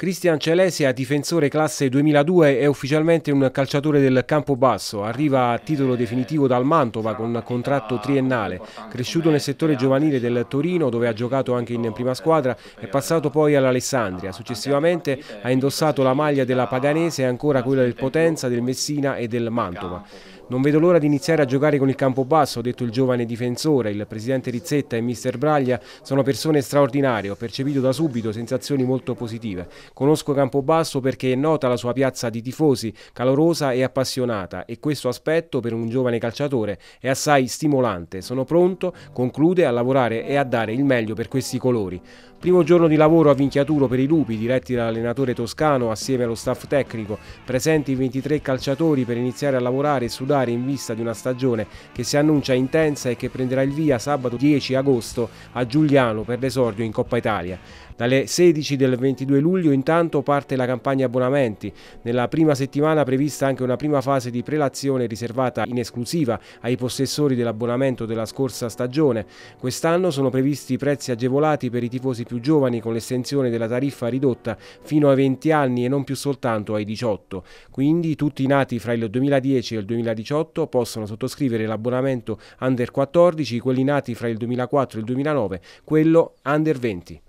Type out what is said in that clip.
Cristian Celesia, difensore classe 2002, è ufficialmente un calciatore del Campobasso. Arriva a titolo definitivo dal Mantova con contratto triennale. Cresciuto nel settore giovanile del Torino, dove ha giocato anche in prima squadra, è passato poi all'Alessandria. Successivamente ha indossato la maglia della Paganese e ancora quella del Potenza, del Messina e del Mantova. Non vedo l'ora di iniziare a giocare con il Campobasso, ha detto il giovane difensore. Il presidente Rizzetta e mister Braglia sono persone straordinarie, ho percepito da subito sensazioni molto positive. Conosco Campobasso perché è nota la sua piazza di tifosi, calorosa e appassionata e questo aspetto per un giovane calciatore è assai stimolante. Sono pronto, conclude, a lavorare e a dare il meglio per questi colori. Primo giorno di lavoro a Vinchiaturo per i Lupi, diretti dall'allenatore toscano assieme allo staff tecnico, presenti 23 calciatori per iniziare a lavorare e sudare in vista di una stagione che si annuncia intensa e che prenderà il via sabato 10 agosto a Giuliano per l'esordio in Coppa Italia. Dalle 16 del 22 luglio intanto parte la campagna abbonamenti. Nella prima settimana prevista anche una prima fase di prelazione riservata in esclusiva ai possessori dell'abbonamento della scorsa stagione. Quest'anno sono previsti prezzi agevolati per i tifosi più giovani con l'estensione della tariffa ridotta fino ai 20 anni e non più soltanto ai 18. Quindi tutti i nati fra il 2010 e il 2018 possono sottoscrivere l'abbonamento Under 14, quelli nati fra il 2004 e il 2009, quello Under 20.